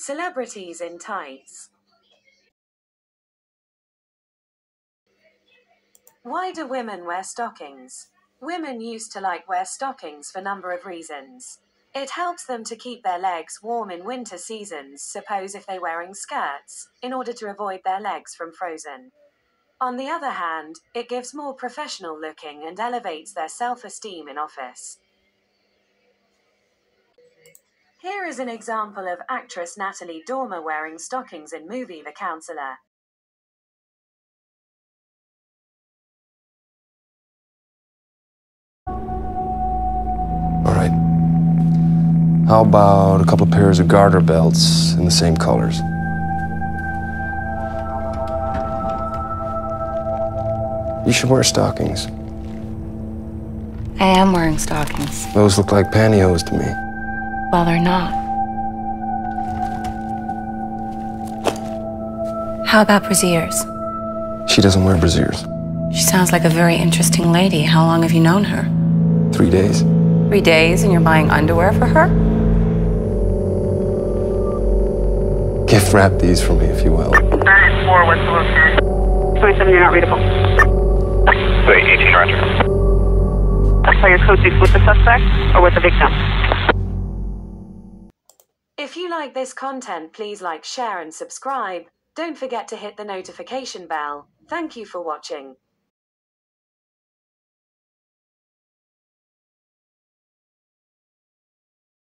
Celebrities in tights. Why do women wear stockings? Women used to like wear stockings for number of reasons. It helps them to keep their legs warm in winter seasons, suppose if they wearing skirts, in order to avoid their legs from frozen. On the other hand, it gives more professional looking and elevates their self-esteem in office. Here is an example of actress Natalie Dormer wearing stockings in movie The Counselor. All right. How about a couple of pairs of garter belts in the same colors? You should wear stockings. I am wearing stockings. Those look like pantyhose to me. Well, they're not. How about brassieres? She doesn't wear brassieres. She sounds like a very interesting lady. How long have you known her? Three days. Three days and you're buying underwear for her? Gift wrap these for me, if you will. 34, what's the location? 27, you're not readable. Wait, 18 Roger. So your code seats with the suspect or with the victim? If you like this content, please like, share, and subscribe. Don't forget to hit the notification bell. Thank you for watching.